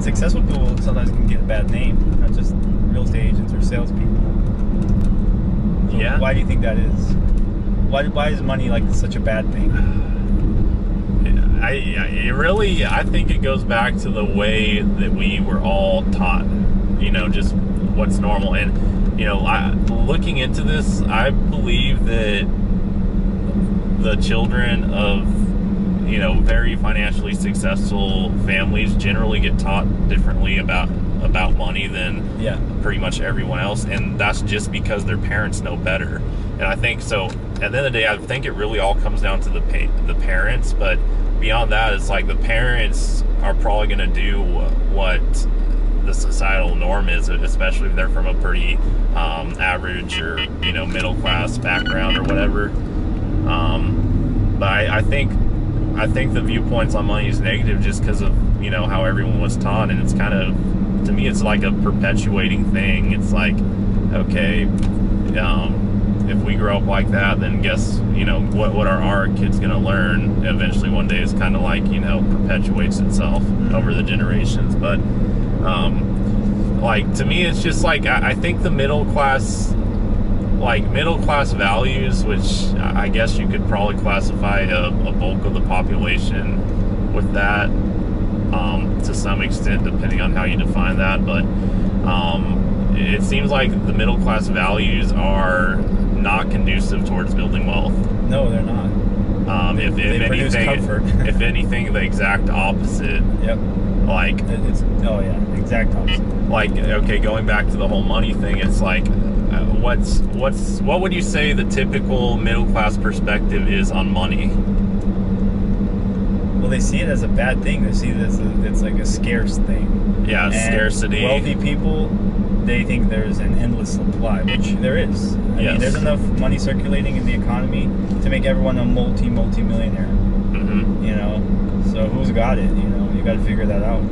And successful people sometimes can get a bad name, not just real estate agents or salespeople. So Yeah. Why do you think that is? Why, why is money like such a bad thing? I, I it really I think it goes back to the way that we were all taught, you know, just what's normal. And you know, I, looking into this, I believe that the children of very financially successful families generally get taught differently about about money than Yeah. pretty much everyone else, and that's just because their parents know better. And I think so. At the end of the day, I think it really all comes down to the pa- the parents. But beyond that, it's like the parents are probably going to do what the societal norm is, especially if they're from a pretty um, average or you know middle class background or whatever. Um, but I, I think I think the viewpoints on money is negative just because of you know how everyone was taught, and it's kind of to me it's like a perpetuating thing. It's like okay, um, if we grow up like that, then guess you know what what are our kids gonna learn eventually one day is kind of like you know perpetuates itself over the generations, but. Um, like to me, it's just like I, I think the middle class like middle class values, which I guess you could probably classify a, a bulk of the population with that um, to some extent, depending on how you define that. But um, it seems like the middle class values are not conducive towards building wealth. No, they're not. Um, if, They if anything, if anything, the exact opposite. Yep. Like It's oh yeah, exact opposite. like okay going back to the whole money thing it's like what's what's what would you say the typical middle class perspective is on money Well, they see it as a bad thing. They see it as it's like a scarce thing. yeah And scarcity Wealthy people, they think there's an endless supply, which there is. I Yes. mean, there's enough money circulating in the economy to make everyone a multi multi millionaire. hmm You know, so who's got it? You know, you got to figure that out.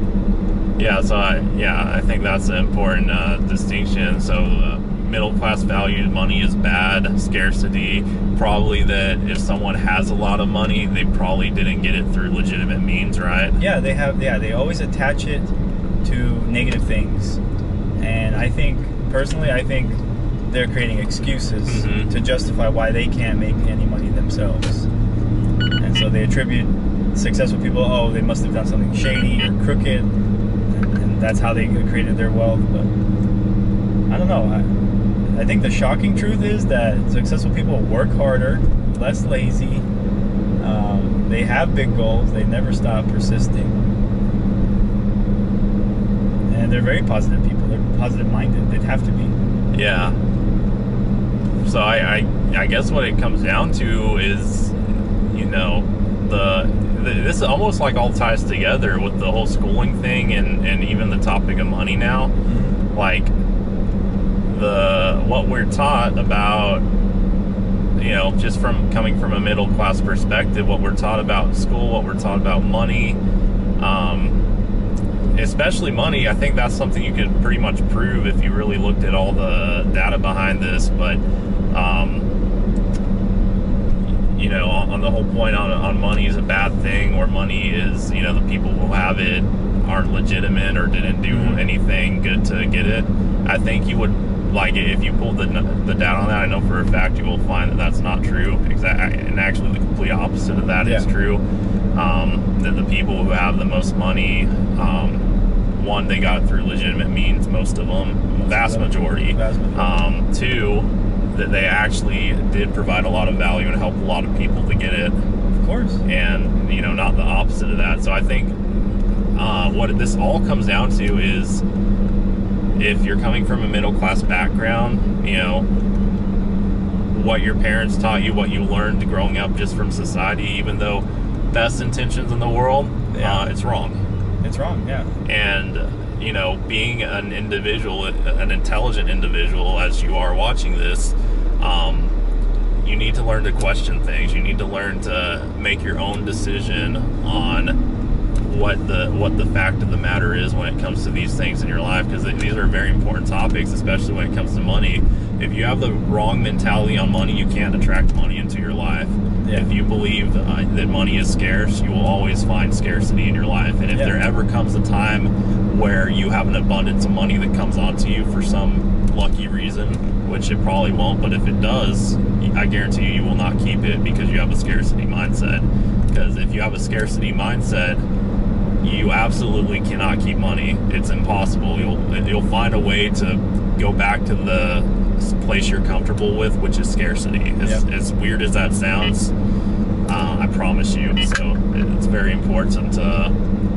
yeah so I, yeah i think that's an important uh, distinction so uh, middle class valued money is bad scarcity probably that if someone has a lot of money they probably didn't get it through legitimate means right Yeah, they have. Yeah, they always attach it to negative things, and I think personally, I think they're creating excuses Mhm. to justify why they can't make any money themselves, and so they attribute successful people. Oh, they must have done something shady or crooked, and, and that's how they created their wealth. But I don't know. I, I think the shocking truth is that successful people work harder, less lazy. Um, they have big goals. They never stop persisting, and they're very positive people. They're positive minded. They'd have to be. Yeah. So I, I I guess what it comes down to is, you know, the, the this is almost like all ties together with the whole schooling thing and and even the topic of money now. Like the what we're taught about you know just from coming from a middle class perspective what we're taught about school what we're taught about money um, especially money i think that's something you could pretty much prove if you really looked at all the data behind this but um, you know on, the whole point on, on money is a bad thing or money is you know the people who have it aren't legitimate or didn't do Mhm. anything good to get it i think you would like if you pull the, the data on that i know for a fact you will find that that's not true exactly and actually the complete opposite of that is Yeah. true um, that the people who have the most money um, one they got it through legitimate means most of them Most vast of them. majority Vast majority. um, two that they actually did provide a lot of value and help a lot of people to get it Of course. and you know not the opposite of that so i think uh, what this all comes down to is if you're coming from a middle class background you know what your parents taught you what you learned growing up just from society even though best intentions in the world Yeah. uh, it's wrong It's wrong. Yeah. and you know being an individual an intelligent individual as you are watching this um, you need to learn to question things you need to learn to make your own decision on what the what the fact of the matter is when it comes to these things in your life because these are very important topics, especially when it comes to money. If you have the wrong mentality on money, you can't attract money into your life. Yeah. If you believe uh, that money is scarce, you will always find scarcity in your life. And if Yeah. there ever comes a time where you have an abundance of money that comes onto you for some lucky reason, which it probably won't, but if it does, I guarantee you, you will not keep it because you have a scarcity mindset. Because if you have a scarcity mindset, you absolutely cannot keep money. It's impossible. You'll you'll find a way to go back to the place you're comfortable with, which is scarcity. As, Yep. as weird as that sounds, uh, I promise you. So it's very important to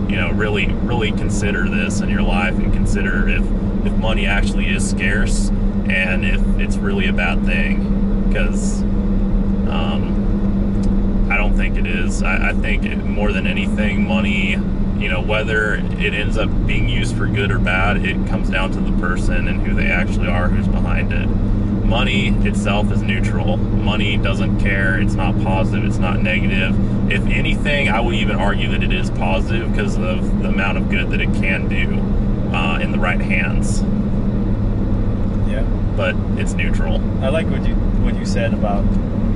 you know really really consider this in your life and consider if if money actually is scarce and if it's really a bad thing because. Um, think it is. I, I think it, more than anything, money, you know, whether it ends up being used for good or bad, it comes down to the person and who they actually are, who's behind it. Money itself is neutral. Money doesn't care. It's not positive. It's not negative. If anything, I would even argue that it is positive because of the amount of good that it can do uh, in the right hands. Yeah. But it's neutral. I like what you what you said about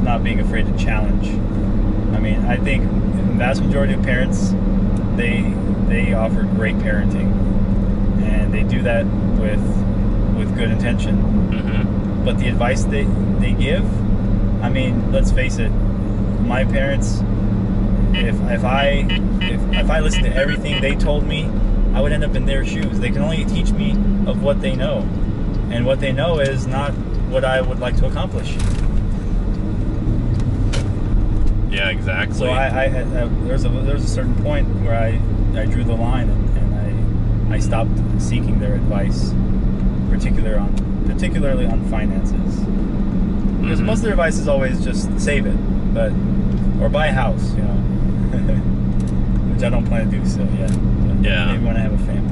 not being afraid to challenge. I mean, I think the vast majority of parents they they offer great parenting, and they do that with with good intention. hmm But the advice they they give, I mean, let's face it, my parents. If if I if if I listened to everything they told me, I would end up in their shoes. They can only teach me of what they know, and what they know is not what I would like to accomplish. Yeah, exactly. So I, I, had- uh, there's a there's a certain point where I, I drew the line and, and I I stopped seeking their advice, particular on particularly on finances. Because Mhm. most of their advice is always just save it, but or buy a house, you know, which I don't plan to do so yet. But Yeah. Maybe when I have a family.